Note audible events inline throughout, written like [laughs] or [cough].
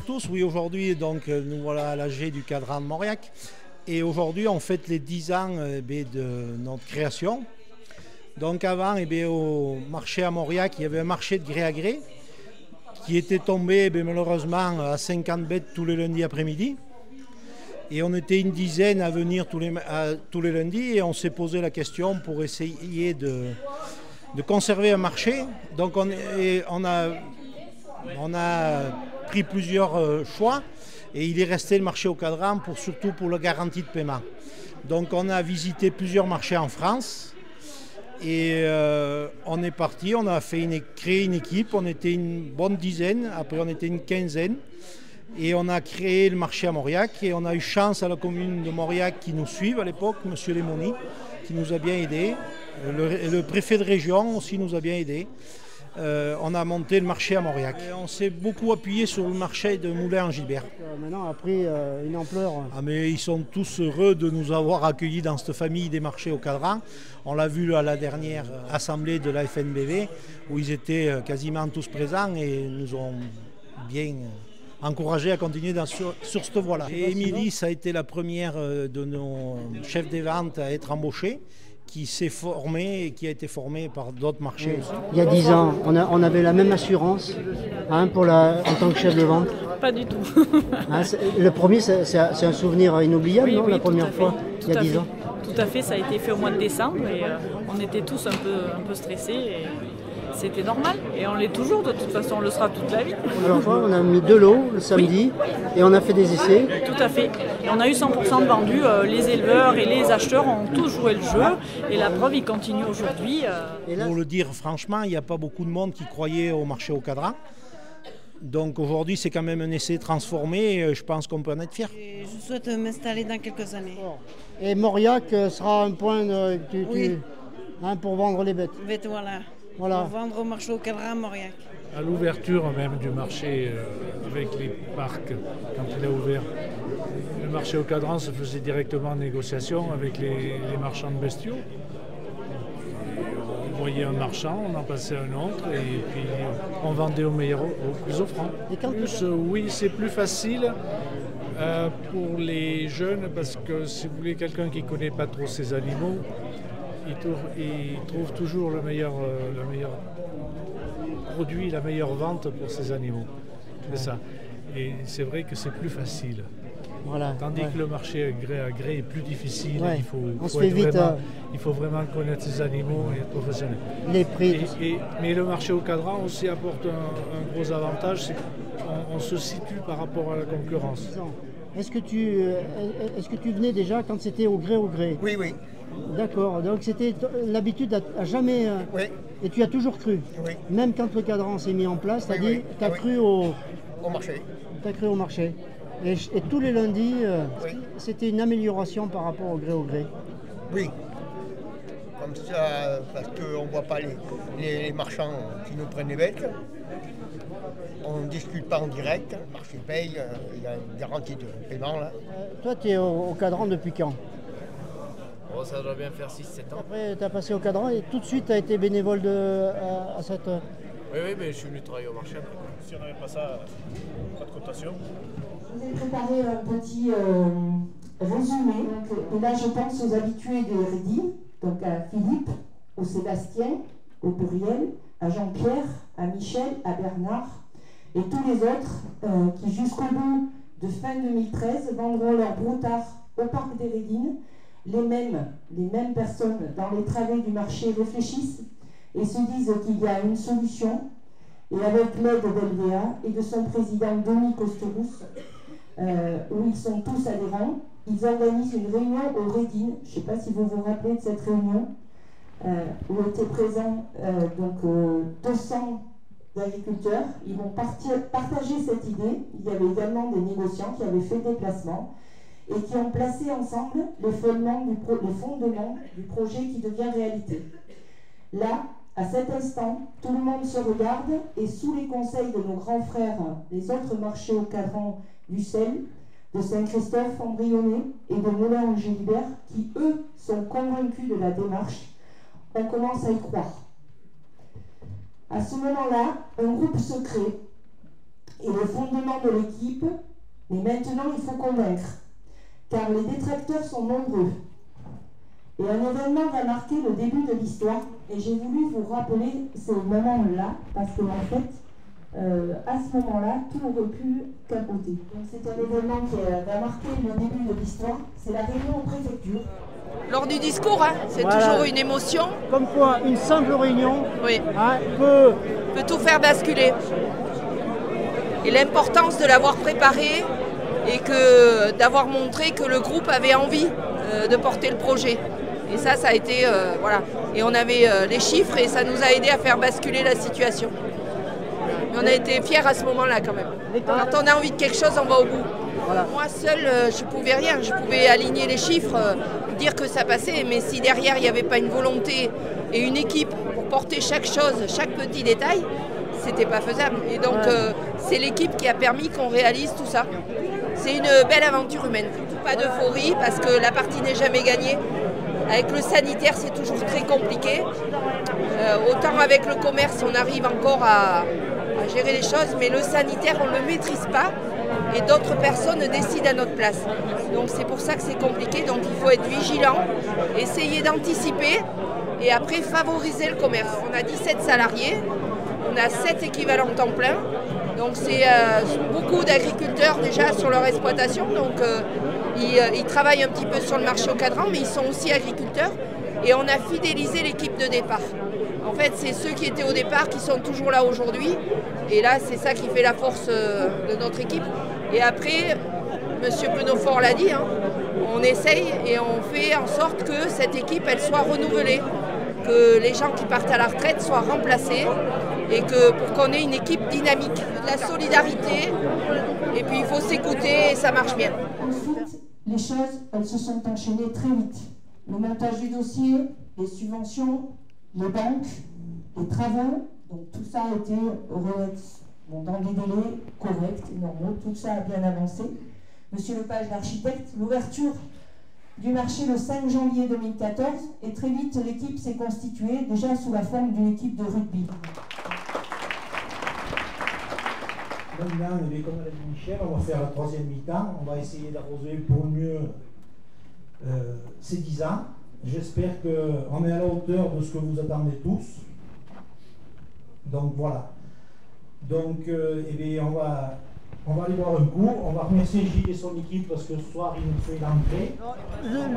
tous. Oui, aujourd'hui, donc, euh, nous voilà à l'AG du cadran de Mauriac. Et aujourd'hui, on fête les 10 ans euh, ben, de notre création. Donc avant, eh bien, au marché à Mauriac, il y avait un marché de gré à gré qui était tombé eh malheureusement à 50 bêtes tous les lundis après-midi. Et on était une dizaine à venir tous les, tous les lundis et on s'est posé la question pour essayer de, de conserver un marché. Donc on, a, on a pris plusieurs euh, choix et il est resté le marché au cadran pour, surtout pour la garantie de paiement. Donc on a visité plusieurs marchés en France et euh, on est parti, on a fait une, créé une équipe, on était une bonne dizaine, après on était une quinzaine. Et on a créé le marché à Mauriac et on a eu chance à la commune de Mauriac qui nous suivent à l'époque, M. Lémoni, qui nous a bien aidés. Euh, Le, le préfet de région aussi nous a bien aidés. Euh, on a monté le marché à Mauriac. Et on s'est beaucoup appuyé sur le marché de Moulin en Gilbert. Euh, Maintenant a pris euh, une ampleur. Ah, mais ils sont tous heureux de nous avoir accueillis dans cette famille des marchés au cadran. On l'a vu à la dernière assemblée de la FNBV où ils étaient quasiment tous présents et nous ont bien encouragés à continuer dans- sur, sur cette voie-là. Et Émilie, ça a été la première de nos chefs des ventes à être embauchée, qui s'est formée et qui a été formée par d'autres marchés aussi. Il y a 10 ans, on, a- on avait la même assurance hein, pour la, en tant que chef de vente. Pas du tout. [laughs] Hein, le premier, c'est un souvenir inoubliable, non, la première fois, il y a à 10 fait. ans. Tout à fait, ça a été fait au mois de décembre et euh, on était tous un peu, un peu stressés et c'était normal. Et on l'est toujours, de toute façon, on le sera toute la vie. Alors, fois, on a mis deux lots le samedi et on a fait des essais. Tout à fait. Et on a eu 100% de vendus. euh, les éleveurs et les acheteurs ont tous joué le jeu et la preuve, il continue aujourd'hui. euh, Pour le dire franchement, il n'y a pas beaucoup de monde qui croyait au marché au cadran. Donc aujourd'hui, c'est quand même un essai transformé et euh, je pense qu'on peut en être fier. Je souhaite m'installer dans quelques années. et Mauriac euh, sera un point de- tu- tu- Oui. hein, pour vendre les bêtes. Bête, voilà. Voilà. Pour vendre au marché au cadran à Mauriac. à l'ouverture même du marché euh, avec les parcs, quand il a ouvert. Le marché au cadran se faisait directement en négociation avec les, les marchands de bestiaux. On voyait un marchand, on en passait un autre et puis on vendait au meilleur, au plus offrant. Et quand- Plus, euh, oui, c'est plus facile euh, pour les jeunes parce que si vous voulez quelqu'un qui ne connaît pas trop ses animaux, il trouve, il trouve toujours le meilleur, euh, le meilleur produit, la meilleure vente pour ses animaux. C'est ça. Et c'est vrai que c'est plus facile. Voilà. Tandis ouais. que le marché gré à gré est plus difficile. Ouais. Il, faut, On se faut fait être vite, vraiment, euh, il faut vraiment connaître ses animaux et être professionnel. Les prix. Et- mais le marché au cadran aussi apporte un, un gros avantage, c'est qu'on on se situe par rapport à la concurrence. Est-ce que, tu, euh, est-ce que tu venais déjà quand c'était au gré au gré? Oui, oui, D'accord, donc c'était l'habitude à, à jamais. euh, oui, Et tu as toujours cru? Oui, Même quand le cadran s'est mis en place, tu as Oui, oui, as oui. cru au, au marché. t'as cru au marché. Et, tous les lundis, euh, Oui. c'était une amélioration par rapport au gré au gré. Oui. Comme ça, parce qu'on ne voit pas les, les- les marchands qui nous prennent les bêtes. On ne discute pas en direct. Le marché paye, euh, il y a une garantie de paiement là. Euh, toi, tu es au, au cadran depuis quand? Oh, ça doit bien faire 6-7 ans. Après, tu as passé au cadran et tout de suite, tu as été bénévole de, à, à cette. Euh, Oui, oui, mais je suis venu travailler au marché après. Si on n'avait pas ça, pas de cotation. Je vous ai préparé un petit euh, résumé. Donc, et là, je pense aux habitués de Rédy, donc à Philippe, au Sébastien, au Pluriel, à Jean-Pierre, à Michel, à Bernard et tous les autres euh, qui, jusqu'au bout de fin 2013, vendront leur broutard au parc des Rédines. Les mêmes, les mêmes personnes dans les travées du marché réfléchissent et se disent qu'il y a une solution. Et avec l'aide d'LVA et de son président Denis Costerous, euh, où ils sont tous adhérents. Ils organisent une réunion au Redin. Je ne sais pas si vous vous rappelez de cette réunion, euh, où étaient présents euh, donc, euh, 200 agriculteurs. Ils vont partir- partager cette idée. Il y avait également des négociants qui avaient fait le déplacement et qui ont placé ensemble les fondements les fondements du projet qui devient réalité. Là, à cet instant, tout le monde se regarde et sous les conseils de nos grands frères des autres marchés au cadran du sel, de Saint-Christophe embryonné et de Moulin-en-Gilbert, qui eux sont convaincus de la démarche, on commence à y croire. À ce moment-là, un groupe se crée est le fondement de l'équipe, mais maintenant il faut convaincre, car les détracteurs sont nombreux. Et un événement va marquer le début de l'histoire, et j'ai voulu vous rappeler ce moment-là, parce qu'en fait, euh, à ce moment-là, tout aurait pu capoter. Donc c'est un événement qui euh, va marquer le début de l'histoire, c'est la réunion en préfecture. Lors du discours, hein, c'est Voilà. toujours une émotion, Comme quoi, une simple réunion oui, hein, peut peut tout faire basculer. Et l'importance de l'avoir préparé et que d'avoir montré que le groupe avait envie euh, de porter le projet. Et ça, ça a été euh, voilà. Et on avait euh, les chiffres et ça nous a aidé à faire basculer la situation. Mais on a été fiers à ce moment-là quand même. Quand on a envie de quelque chose, on va au bout. Moi seule, euh, je pouvais rien. Je pouvais aligner les chiffres, euh, dire que ça passait, mais si derrière il n'y avait pas une volonté et une équipe pour porter chaque chose, chaque petit détail, c'était pas faisable. Et donc c'est l'équipe qui a permis qu'on réalise tout ça. C'est une belle aventure humaine. Pas d'euphorie parce que la partie n'est jamais gagnée. Avec le sanitaire, c'est toujours très compliqué. Euh, autant avec le commerce, on arrive encore à, gérer les choses, mais le sanitaire, on ne le maîtrise pas et d'autres personnes décident à notre place. Donc c'est pour ça que c'est compliqué. Donc il faut être vigilant, essayer d'anticiper et après favoriser le commerce. On a 17 salariés, on a 7 équivalents temps plein. Donc c'est euh, beaucoup d'agriculteurs déjà sur leur exploitation. Donc euh, ils, euh, ils travaillent un petit peu sur le marché au cadran, mais ils sont aussi agriculteurs. Et on a fidélisé l'équipe de départ. En fait, c'est ceux qui étaient au départ qui sont toujours là aujourd'hui. Et là, c'est ça qui fait la force euh, de notre équipe. Et après, Monsieur Benofort l'a dit, hein, on essaye et on fait en sorte que cette équipe, elle soit renouvelée, que les gens qui partent à la retraite soient remplacés et que pour qu'on ait une équipe dynamique, de la solidarité. Et puis il faut s'écouter et ça marche bien. Les choses, elles se sont enchaînées très vite. Le montage du dossier, les subventions, les banques, les travaux, donc tout ça a été bon, dans des délais corrects normaux, tout ça a bien avancé. Monsieur Lepage, l'architecte, l'ouverture du marché le 5 janvier 2014 et très vite l'équipe s'est constituée déjà sous la forme d'une équipe de rugby. Maintenant, eh bien, comme l'a dit Michel, on va faire la troisième mi-temps. On va essayer d'arroser pour mieux euh, ces 10 ans. J'espère qu'on est à la hauteur de ce que vous attendez tous. Donc voilà. Donc, euh, eh bien, on, va, on va aller boire un coup. On va remercier Gilles et son équipe parce que ce soir, il nous fait l'entrée.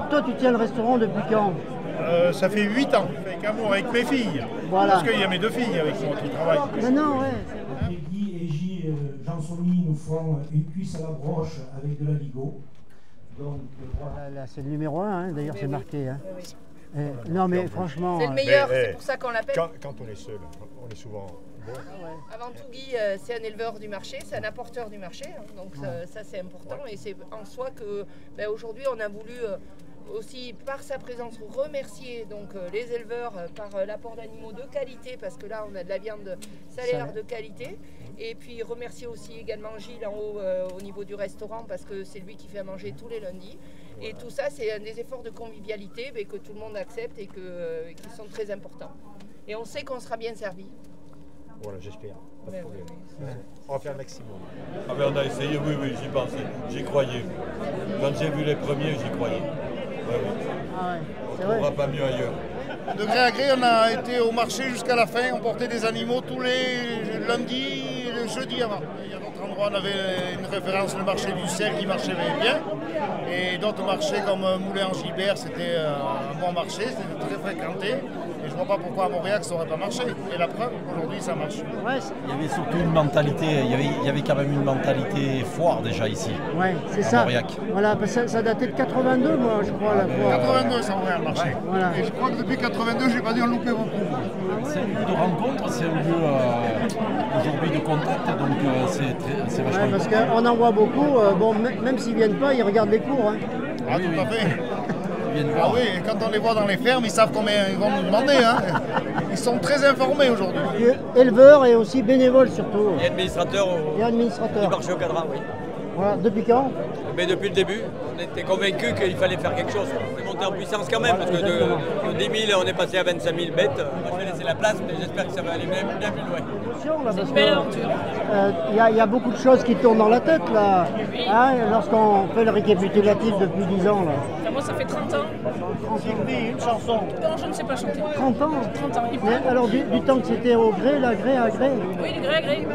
Toi, tu tiens le restaurant depuis quand? Euh, ça fait 8 ans, avec amour avec mes filles. Voilà. Parce qu'il y a mes deux filles avec moi qui travaillent. Non, non, ouais. Nous font une cuisse à la broche avec de la ligo. Donc voilà. Là, là, c'est le numéro 1, d'ailleurs, Mais c'est oui. marqué. hein. Eh, non, mais franchement. C'est le euh, meilleur, c'est eh, pour ça qu'on l'appelle. Quand, quand on est seul, on est souvent bon. Avant tout, Guy, euh, c'est un éleveur du marché, c'est un apporteur du marché, hein, donc ça c'est important et c'est en soi que ben, aujourd'hui on a voulu euh, aussi par sa présence remercier donc euh, les éleveurs euh, par euh, l'apport d'animaux de qualité parce que là on a de la viande salaire de qualité et puis remercier aussi également Gilles en haut euh, au niveau du restaurant parce que c'est lui qui fait à manger tous les lundis et tout ça c'est un des efforts de convivialité mais que tout le monde accepte et que, euh, qui sont très importants et on sait qu'on sera bien servi. Voilà, j'espère. Pas de problème. On va faire le maximum. Ah ben on a essayé, oui, oui, j'y pensais, j'y croyais. Quand j'ai vu les premiers, j'y croyais. Ah ouais, On ne trouvera pas mieux ailleurs. De gré à gré, on a été au marché jusqu'à la fin. On portait des animaux tous les lundis et le jeudi avant. Il y a d'autres endroits, on avait une référence, le marché du sel qui marchait bien. Et d'autres marchés comme Moulin en Gilbert, c'était euh, un bon marché, c'était très fréquenté. Je ne vois pas pourquoi à Mauriac ça n'aurait pas marché. Et la preuve, aujourd'hui ça marche. Ouais, Il y avait surtout une mentalité, il y avait, il y avait quand même une mentalité foire déjà ici. ouais, c'est ça. Mauriac. Voilà, parce que ça, ça datait de 82, moi, je crois, la fois. 82 ça aurait marché. Voilà. Et je crois que depuis 82, j'ai pas dû en louper beaucoup. C'est un lieu de rencontre, c'est un lieu euh, aujourd'hui de contact, donc euh, c'est très- c'est vachement Ouais, parce qu'on en voit beaucoup. euh, bon, m- même s'ils viennent pas, ils regardent les cours. hein. Ah, tout à fait. Viennent Ah oui, et quand on les voit dans les fermes, ils savent combien ils vont nous demander. hein. Ils sont très informés aujourd'hui. Et Éleveurs et aussi bénévoles surtout. Et administrateur au, Et du administrateurs. marché au cadran, oui. Voilà, depuis quand? Mais depuis le début, on était convaincus qu'il fallait faire quelque chose. On est monté en puissance quand même, parce que de, de 10 000, on est passé à 25 000 bêtes. La place, mais j'espère que ça va aller bien, bien plus loin. C'est une belle aventure. Euh, Il y, a- il y a beaucoup de choses qui tournent dans la tête là. Hein, Lorsqu'on fait le récapitulatif depuis 10 ans là. Enfin, moi, ça fait 30 ans. une chanson. Non, je ne sais pas chanter. 30 ans 30 ans. il faut- Mais alors du, du temps que c'était au gré, la gré à gré. Oui, le gré à gré.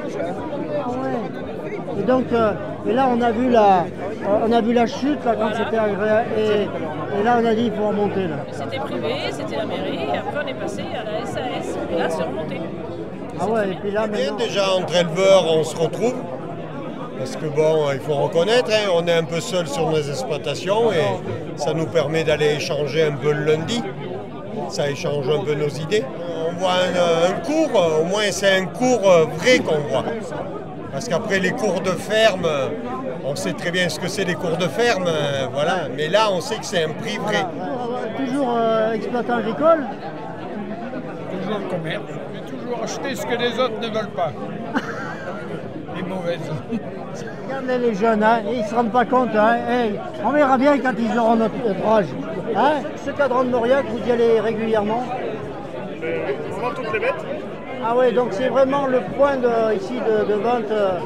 Ah ouais. Et donc, euh, et là on a vu la, euh, on a vu la chute là quand c'était à gré. Et, et là on a dit il faut remonter là. C'était privé, c'était la mairie, et après on est passé à la SAS. Et là, c'est remonté. Ah ouais, et puis là maintenant. Déjà entre éleveurs, on se retrouve. Parce que bon, il faut reconnaître, hein, on est un peu seul sur nos exploitations et ça nous permet d'aller échanger un peu le lundi. Ça échange un peu nos idées. On voit un, un cours, euh, au moins c'est un cours euh, vrai qu'on voit. Parce qu'après les cours de ferme, euh, on sait très bien ce que c'est les cours de ferme, euh, voilà. Mais là, on sait que c'est un prix vrai. Toujours euh, exploitant agricole. Toujours le commerce, mais toujours acheter ce que les autres ne veulent pas. [laughs] Les mauvaises. Regardez les jeunes, hein, ils ne se rendent pas compte. Hein, hey, on verra bien quand ils auront notre, notre âge. Hein, ce cadran de Mauriac, vous y allez régulièrement On vend toutes les bêtes. Ah ouais, donc c'est vraiment le point de, ici de, de vente. euh,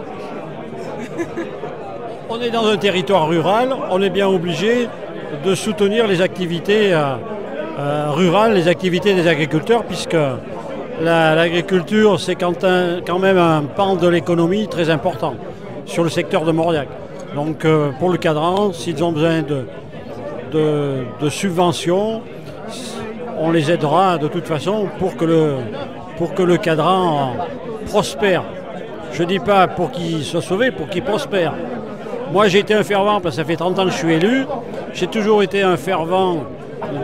On est dans un territoire rural, on est bien obligé de soutenir les activités euh, euh, rurales, les activités des agriculteurs, puisque la- l'agriculture, c'est quand, même un pan de l'économie très important sur le secteur de Mauriac. Donc euh, pour le cadran, s'ils ont besoin de, subventions, on les aidera de toute façon pour que le, pour que le cadran prospère. Je ne dis pas pour qu'il soit sauvé, pour qu'il prospère. Moi, j'ai été un fervent, parce que ça fait 30 ans que je suis élu. J'ai toujours été un fervent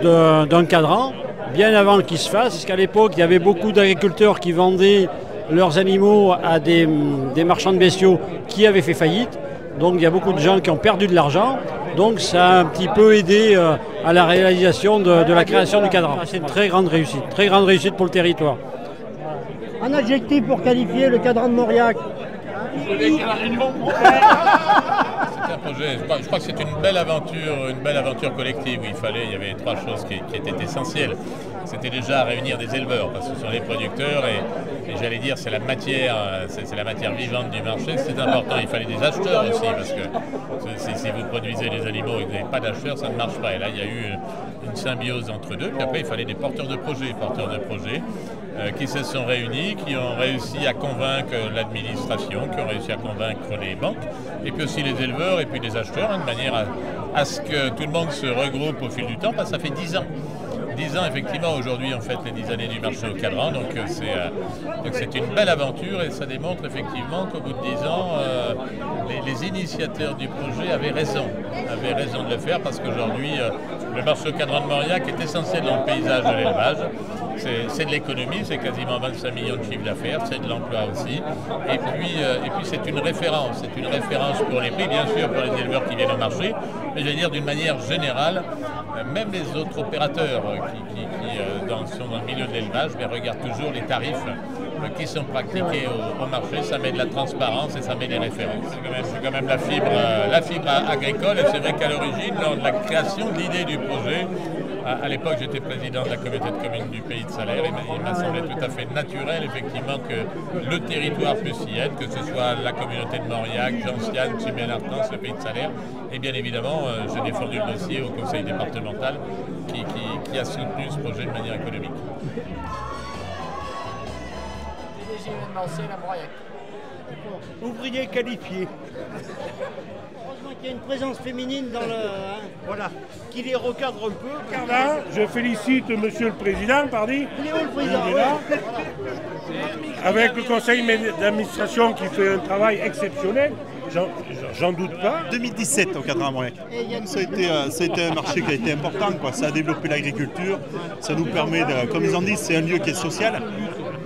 d'un cadran, bien avant qu'il se fasse, parce qu'à l'époque, il y avait beaucoup d'agriculteurs qui vendaient leurs animaux à des, des marchands de bestiaux qui avaient fait faillite. Donc, il y a beaucoup de gens qui ont perdu de l'argent. Donc, ça a un petit peu aidé euh, à la réalisation de, de la création du cadran. C'est une très grande réussite, très grande réussite pour le territoire. un adjectif pour qualifier le cadran de Mauriac. [laughs] je crois, que c'est une belle aventure, une belle aventure collective où il fallait, il y avait trois choses qui, étaient essentielles. C'était déjà réunir des éleveurs, parce que ce sont les producteurs et, j'allais dire c'est la matière, c'est la matière vivante du marché, c'est important. Il fallait des acheteurs aussi, parce que si, si vous produisez des animaux et que vous n'avez pas d'acheteurs, ça ne marche pas. Et là, il y a eu symbiose entre deux. Puis après, il fallait des porteurs de projets, porteurs de projets euh, qui se sont réunis, qui ont réussi à convaincre l'administration, qui ont réussi à convaincre les banques, et puis aussi les éleveurs et puis les acheteurs, hein, de manière à, ce que tout le monde se regroupe au fil du temps, parce que ça fait 10 ans. 10 ans, effectivement, aujourd'hui, on fête les 10 années du marché au cadran, donc euh, c'est euh, donc c'est une belle aventure et ça démontre effectivement qu'au bout de 10 ans, les initiateurs du projet avaient raison, avaient raison de le faire parce qu'aujourd'hui, euh, le marché cadran de Mauriac est essentiel dans le paysage de l'élevage. C'est de l'économie, c'est quasiment 25 millions de chiffres d'affaires, c'est de l'emploi aussi. Et puis, euh, et puis c'est une référence, c'est une référence pour les prix, bien sûr, pour les éleveurs qui viennent au marché, mais je vais dire d'une manière générale, euh, même les autres opérateurs qui, qui- dans- sont dans le milieu de l'élevage regardent toujours les tarifs qui sont pratiqués au, au marché. Ça met de la transparence et ça met des références. C'est quand même, c'est quand même la fibre, euh, la fibre agricole et c'est vrai qu'à l'origine, lors de la création de l'idée du projet, à, à l'époque j'étais président de la communauté de communes du pays de Salaire et il m'a- il m'a semblé tout à fait naturel effectivement que le territoire puisse y être, que ce soit la communauté de Mauriac, Gentiane, Chimel-Artens, le pays de Salaire. Et bien évidemment, euh, j'ai défendu le dossier au conseil départemental qui, qui- qui a soutenu ce projet de manière économique. Ouvrier qualifié. Heureusement qu'il y a une présence féminine dans le. hein. Voilà. Qui les recadre un peu. Cardin, je félicite Monsieur le Président, pardi. Il est où le président Il est là. Avec le conseil d'administration qui fait un travail exceptionnel, j'en- doute pas. 2017 au cadran à Mauriac. Ça a, été, euh, ça a été un marché qui a été important. Quoi. Ça a développé l'agriculture. Ça nous permet, de, comme ils ont dit, c'est un lieu qui est social.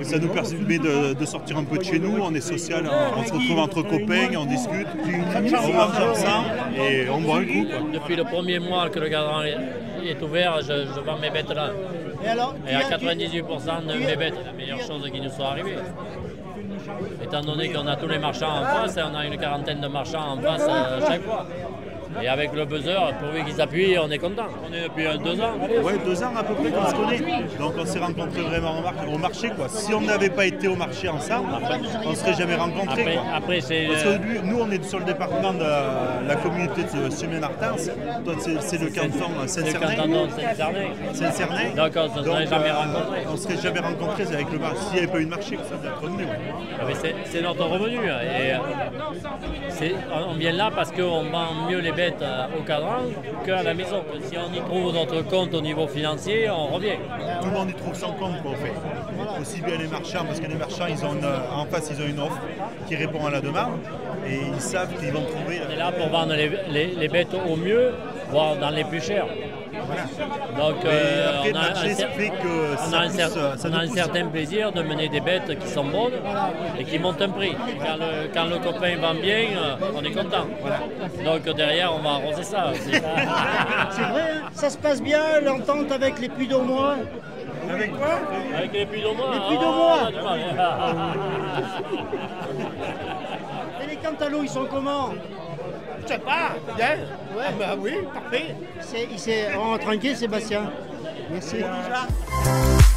Ça nous permet de, de sortir un peu de chez nous. On est social, on, on se retrouve entre copains, on discute, on mange ensemble et on boit un coup. quoi. Depuis le premier mois que le cadran est est ouvert, je, je vends mes bêtes là. Et alors, Et à tu as- 98% de mes bêtes, la meilleure chose qui nous soit arrivée. Étant donné qu'on a tous les marchands en face, et on a une quarantaine de marchands en face euh, chaque fois. Et avec le buzzer, pourvu qu'ils appuient, on est content. On est depuis euh, deux ans. Ouais, deux ans à peu près qu'on se connaît. Donc on s'est rencontrés vraiment au, mar- au marché. Quoi. Si on n'avait pas été au marché ensemble, on ne serait jamais rencontrés. Après- après, c'est, Parce euh, qu'au début, nous, on est sur le département de la communauté de Semaine-Artens. Toi, c'est le canton euh, Saint-Cernin. Saint-Cernin. Saint-Cernin. Donc, on se serait jamais euh, rencontrés. On ne serait jamais rencontrés avec le marché. S'il n'y avait pas eu de marché, ça devrait être. C'est, notre revenu. hein. Et, euh, on vient là parce qu'on vend mieux les bêtes euh, au cadran qu'à la maison. Si on y trouve notre compte au niveau financier, on revient. Tout le monde y trouve son compte, quoi, en fait. Aussi bien les marchands, parce que les marchands, ils ont une- en face, ils ont une offre qui répond à la demande. Et ils savent qu'ils vont trouver. On est là pour vendre les, les- les bêtes au mieux, voire dans les plus chers. Donc euh, après, on a, un, on a pousse, on a certain plaisir de mener des bêtes qui sont bonnes et qui montent un prix. Et quand, le, quand le copain vend bien, euh, on est content. Donc derrière, on va arroser ça. [laughs] C'est vrai, hein ça se passe bien, l'entente avec les puits d'Aumois. Avec quoi? Avec les puits d'Aumois. Les puits oh, d'Aumois. on a du mal. Et les cantalots, ils sont comment? Je sais pas, bien. Ouais, bah oui, parfait. C'est, il s'est- tranquille, Sébastien. Merci. Déjà.